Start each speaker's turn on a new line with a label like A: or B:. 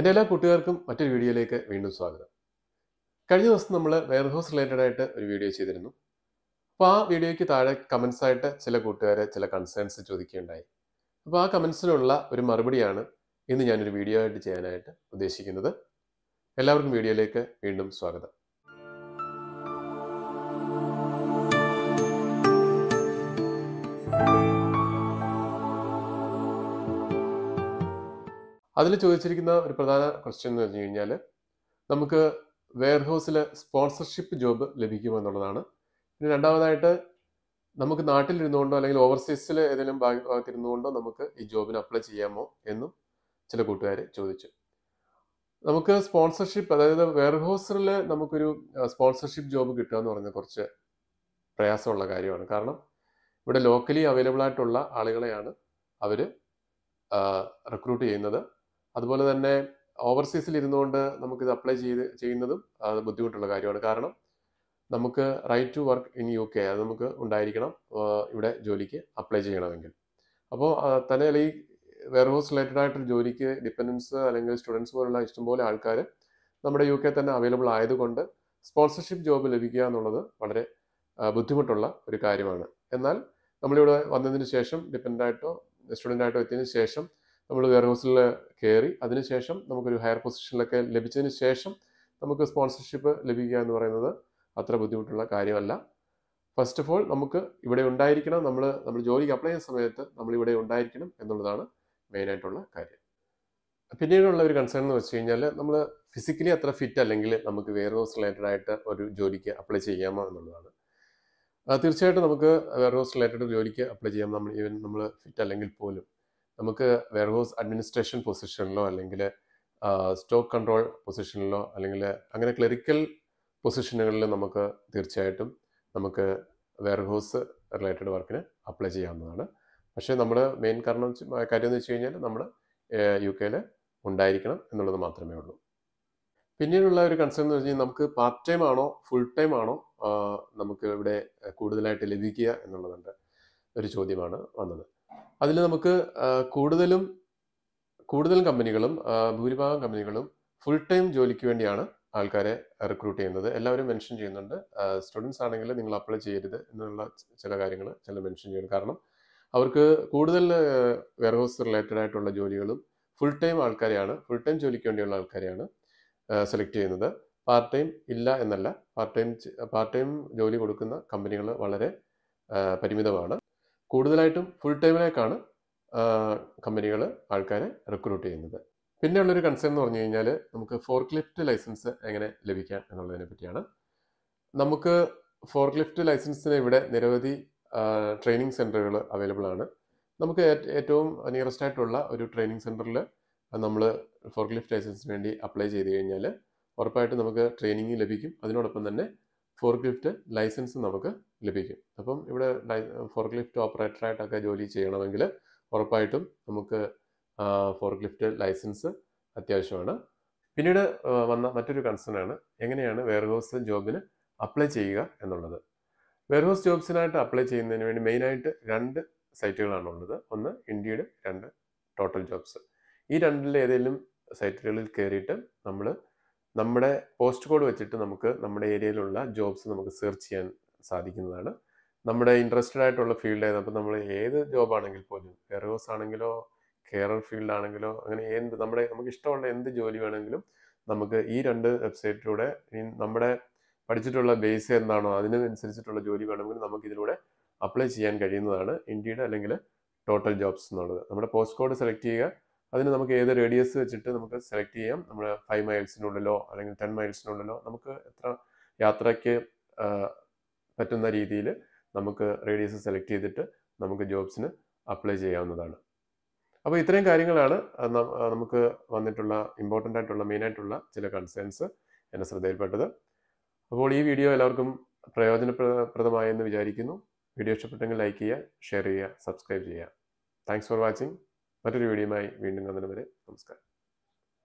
A: എന്റെ എല്ലാ കൂട്ടുകാർക്കും മറ്റൊരു വീഡിയോയിലേക്ക് വീണ്ടും സ്വാഗതം. കഴിഞ്ഞ ദിവസം നമ്മൾ വെയർ ഹൗസ് റിലേറ്റഡ് ആയിട്ട് ഒരു വീഡിയോ ചെയ്തിരുന്നു. അപ്പോൾ ആ വീഡിയോയ്ക്ക് താഴെ കമൻസ് ആയിട്ട് ചില കൂട്ടുകാരെ ചില കൺസേൺസ് ചോദിക്കുകയുണ്ടായി. അപ്പോൾ ആ കമൻസിനുള്ള ഒരു മറുപടിയാണ് ഇന്ന് ഞാനൊരു വീഡിയോ ആയിട്ട് ചെയ്യാനായിട്ട് ഉദ്ദേശിക്കുന്നത്. എല്ലാവർക്കും വീഡിയോയിലേക്ക് വീണ്ടും സ്വാഗതം. അതിൽ ചോദിച്ചിരിക്കുന്ന ഒരു പ്രധാന ക്വസ്റ്റ്യൻ എന്ന് പറഞ്ഞു കഴിഞ്ഞാൽ നമുക്ക് വെയർഹൗസിൽ സ്പോൺസർഷിപ്പ് ജോബ് ലഭിക്കുമെന്നുള്ളതാണ് പിന്നെ രണ്ടാമതായിട്ട് നമുക്ക് നാട്ടിലിരുന്നുകൊണ്ടോ അല്ലെങ്കിൽ ഓവർസീസിൽ ഏതെങ്കിലും ഭാഗ- ഭാഗത്തിരുന്നുകൊണ്ടോ നമുക്ക് ഈ ജോബിന് അപ്ലൈ ചെയ്യാമോ എന്നും ചില കൂട്ടുകാർ ചോദിച്ചു. നമുക്ക് സ്പോൺസർഷിപ്പ് അതായത് വെയർഹൗസിൽ നമുക്കൊരു സ്പോൺസർഷിപ്പ് ജോബ് കിട്ടുക എന്ന് പറഞ്ഞാൽ കുറച്ച് പ്രയാസമുള്ള കാര്യമാണ്. കാരണം ഇവിടെ ലോക്കലി അവൈലബിൾ ആയിട്ടുള്ള ആളുകളെയാണ് അവർ റിക്രൂട്ട് ചെയ്യുന്നത്. അതുപോലെ തന്നെ ഓവർസീസിൽ ഇരുന്നുകൊണ്ട് നമുക്ക് ഇത് അപ്ലൈ ചെയ്ത് ചെയ്യുന്നതും അത് ബുദ്ധിമുട്ടുള്ള കാര്യമാണ്. കാരണം നമുക്ക് right to work in U K അത് നമുക്ക് ഉണ്ടായിരിക്കണം ഇവിടെ ജോലിക്ക് അപ്ലൈ ചെയ്യണമെങ്കിൽ. അപ്പോൾ തന്നെ ഈ വെയർഹൗസ് റിലേറ്റഡ് ആയിട്ടുള്ള ജോലിക്ക് ഡിപ്പെൻഡൻസ് അല്ലെങ്കിൽ സ്റ്റുഡൻസ് പോലുള്ള ഇഷ്ടംപോലെ ആൾക്കാർ നമ്മുടെ യു കെ തന്നെ അവൈലബിൾ ആയതുകൊണ്ട് സ്പോൺസർഷിപ്പ് ജോബ് ലഭിക്കുക എന്നുള്ളത് വളരെ ബുദ്ധിമുട്ടുള്ള ഒരു കാര്യമാണ്. എന്നാൽ നമ്മളിവിടെ വന്നതിന് ശേഷം ഡിപ്പെൻഡായിട്ടോ സ്റ്റുഡന്റായിട്ടോ എത്തിയതിന് ശേഷം നമ്മൾ വെയർഹൗസിൽ കയറി അതിനുശേഷം നമുക്കൊരു ഹയർ പൊസിഷനിലൊക്കെ ലഭിച്ചതിന് ശേഷം നമുക്ക് സ്പോൺസർഷിപ്പ് ലഭിക്കുക എന്ന് പറയുന്നത് അത്ര ബുദ്ധിമുട്ടുള്ള കാര്യമല്ല. ഫസ്റ്റ് ഓഫ് ഓൾ നമുക്ക് ഇവിടെ ഉണ്ടായിരിക്കണം നമ്മൾ നമ്മൾ ജോലിക്ക് അപ്ലൈ ചെയ്യുന്ന സമയത്ത് നമ്മൾ ഇവിടെ ഉണ്ടായിരിക്കണം എന്നുള്ളതാണ് മെയിനായിട്ടുള്ള കാര്യം. പിന്നീടുള്ള ഒരു കൺസേൺ എന്ന് വെച്ച് കഴിഞ്ഞാൽ നമ്മൾ ഫിസിക്കലി അത്ര ഫിറ്റ് അല്ലെങ്കിൽ നമുക്ക് വെയർ ഹൗസ് റിലേറ്റഡ് ആയിട്ട് ഒരു ജോലിക്ക് അപ്ലൈ ചെയ്യാമോ എന്നുള്ളതാണ്. തീർച്ചയായിട്ടും നമുക്ക് വെയർ ഹൗസ് റിലേറ്റഡ് ജോലിക്ക് അപ്ലൈ ചെയ്യാം. നമ്മൾ ഈവൻ നമ്മൾ ഫിറ്റ് അല്ലെങ്കിൽ പോലും. നമുക്ക് വെയർഹൗസ് അഡ്മിനിസ്ട്രേഷൻ പൊസിഷനിലോ അല്ലെങ്കിൽ സ്റ്റോക്ക് കൺട്രോൾ പൊസിഷനിലോ അല്ലെങ്കിൽ അങ്ങനെ ക്ലറിക്കൽ പൊസിഷനുകളിൽ നമുക്ക് തീർച്ചയായിട്ടും നമുക്ക് വെയർഹൗസ് റിലേറ്റഡ് വർക്കിന് അപ്ലൈ ചെയ്യാവുന്നതാണ്. പക്ഷേ നമ്മൾ മെയിൻ കാരണം കാര്യം എന്ന് വെച്ച് കഴിഞ്ഞാൽ നമ്മൾ യു കെയിൽ ഉണ്ടായിരിക്കണം എന്നുള്ളത് മാത്രമേ ഉള്ളൂ. പിന്നീടുള്ള ഒരു കൺസേൺ എന്ന് വെച്ച് കഴിഞ്ഞാൽ നമുക്ക് പാർട്ട് ടൈം ആണോ ഫുൾ ടൈം ആണോ നമുക്ക് ഇവിടെ കൂടുതലായിട്ട് ലഭിക്കുക എന്നുള്ളതുണ്ട് ഒരു ചോദ്യമാണ് വന്നത്. അതിൽ നമുക്ക് കൂടുതലും കൂടുതൽ കമ്പനികളും ഭൂരിഭാഗം കമ്പനികളും ഫുൾ ടൈം ജോലിക്ക് വേണ്ടിയാണ് ആൾക്കാരെ റിക്രൂട്ട് ചെയ്യുന്നത്. എല്ലാവരും മെൻഷൻ ചെയ്യുന്നുണ്ട്. സ്റ്റുഡൻസ് ആണെങ്കിൽ നിങ്ങൾ അപ്ലൈ ചെയ്യരുത് എന്നുള്ള ചില കാര്യങ്ങൾ ചില മെൻഷൻ ചെയ്യണം കാരണം അവർക്ക് കൂടുതൽ വെയർഹൗസ് റിലേറ്റഡ് ആയിട്ടുള്ള ജോലികളും ഫുൾ ടൈം ആൾക്കാരെയാണ് ഫുൾ ടൈം ജോലിക്ക് വേണ്ടിയുള്ള ആൾക്കാരെയാണ് സെലക്ട് ചെയ്യുന്നത്. പാർട്ട് ടൈം ഇല്ല എന്നല്ല. പാർട്ട് ടൈം പാർട്ട് ടൈം ജോലി കൊടുക്കുന്ന കമ്പനികൾ വളരെ പരിമിതമാണ്. കൂടുതലായിട്ടും ഫുൾ ടൈമിലേക്കാണ് കമ്പനികൾ ആൾക്കാരെ റിക്രൂട്ട് ചെയ്യുന്നത്. പിന്നെ ഉള്ളൊരു കൺസേൺ എന്ന് പറഞ്ഞു കഴിഞ്ഞാൽ നമുക്ക് ഫോർക്ലിഫ്റ്റ് ലൈസൻസ് എങ്ങനെ ലഭിക്കാം എന്നുള്ളതിനെ പറ്റിയാണ്. നമുക്ക് ഫോർക്ലിഫ്റ്റ് ലൈസൻസിന് ഇവിടെ നിരവധി ട്രെയിനിങ് സെന്ററുകൾ അവൈലബിൾ ആണ്. നമുക്ക് ഏറ്റവും നിയറസ്റ്റ് ആയിട്ടുള്ള ഒരു ട്രെയിനിങ് സെന്ററിൽ നമ്മൾ ഫോർക്ലിഫ്റ്റ് ലൈസൻസിന് വേണ്ടി അപ്ലൈ ചെയ്ത് കഴിഞ്ഞാൽ ഉറപ്പായിട്ടും നമുക്ക് ട്രെയിനിങ് ലഭിക്കും. അതിനോടൊപ്പം തന്നെ ഫോർക്ലിഫ്റ്റ് ലൈസൻസ് നമുക്ക് ലഭിക്കും. അപ്പം ഇവിടെ ഫോർക്ലിഫ്റ്റ് ഓപ്പറേറ്ററായിട്ടൊക്കെ ജോലി ചെയ്യണമെങ്കിൽ ഉറപ്പായിട്ടും നമുക്ക് ഫോർക്ലിഫ്റ്റ് ലൈസൻസ് അത്യാവശ്യമാണ്. പിന്നീട് വന്ന മറ്റൊരു കൺസേൺ ആണ് എങ്ങനെയാണ് വെയർഹൗസ് ജോബിന് അപ്ലൈ ചെയ്യുക എന്നുള്ളത്. വെയർഹൗസ് ജോബ്സിനായിട്ട് അപ്ലൈ ചെയ്യുന്നതിന് വേണ്ടി മെയിനായിട്ട് രണ്ട് സൈറ്റുകളാണ് ഉള്ളത്. ഒന്ന് ഇന്ത്യയുടെ രണ്ട് ടോട്ടൽ ജോബ്സ് ഈ രണ്ടിൽ ഏതെങ്കിലും സൈറ്റുകളിൽ കയറിയിട്ട് നമ്മൾ നമ്മുടെ പോസ്റ്റ് കോഡ് വെച്ചിട്ട് നമുക്ക് നമ്മുടെ ഏരിയയിലുള്ള ജോബ്സ് നമുക്ക് സെർച്ച് ചെയ്യാൻ സാധിക്കുന്നതാണ്. നമ്മുടെ ഇൻട്രസ്റ്റഡ് ആയിട്ടുള്ള ഫീൽഡ് ഏത്? അപ്പോൾ നമ്മൾ ഏത് ജോബ് ആണെങ്കിൽ പോലും എറോസ് ആണെങ്കിലോ കെയർ ഫീൽഡ് ആണെങ്കിലോ അങ്ങനെ എന്ത് നമ്മുടെ നമുക്ക് ഇഷ്ടമുള്ള എന്ത് ജോലി വേണമെങ്കിലും നമുക്ക് ഈ രണ്ട് വെബ്സൈറ്റിലൂടെ നമ്മുടെ പഠിച്ചിട്ടുള്ള ബേസ് എന്താണോ അതിനനുസരിച്ചിട്ടുള്ള ജോലി വേണമെങ്കിൽ നമുക്ക് ഇതിലൂടെ അപ്ലൈ ചെയ്യാൻ കഴിയുന്നതാണ് ഇൻഡീഡ് അല്ലെങ്കിൽ ടോട്ടൽ ജോബ്സ് എന്നുള്ളത്. നമ്മുടെ പോസ്റ്റ് കോഡ് സെലക്ട് ചെയ്യുക അതിന് നമുക്ക് ഏത് റേഡിയസ് വെച്ചിട്ട് നമുക്ക് സെലക്ട് ചെയ്യാം? നമ്മൾ ഫൈവ് മൈൽസിനുള്ളിലോ അല്ലെങ്കിൽ ടെൻ മൈൽസിനുള്ളിലോ നമുക്ക് എത്ര യാത്രയ്ക്ക് പറ്റുന്ന രീതിയിൽ നമുക്ക് റേഡിയസ് സെലക്ട് ചെയ്തിട്ട് നമുക്ക് ജോബ്സിന് അപ്ലൈ ചെയ്യാവുന്നതാണ്. അപ്പോൾ ഇത്രയും കാര്യങ്ങളാണ് നമുക്ക് വന്നിട്ടുള്ള ഇമ്പോർട്ടന്റ് ആയിട്ടുള്ള മെയിൻ ആയിട്ടുള്ള ചില കൺസേൺസ് എന്നെ ശ്രദ്ധയിൽപ്പെട്ടത്. അപ്പോൾ ഈ വീഡിയോ എല്ലാവർക്കും പ്രയോജനപ്രദമായെന്ന് വിചാരിക്കുന്നു. വീഡിയോ ഇഷ്ടപ്പെട്ടെങ്കിൽ ലൈക്ക് ചെയ്യുക ഷെയർ ചെയ്യുക സബ്സ്ക്രൈബ് ചെയ്യുക. താങ്ക്സ് ഫോർ വാച്ചിങ് മറ്റൊരു വീഡിയോയുമായി വീണ്ടും കാണുന്നവരെ നമസ്കാരം.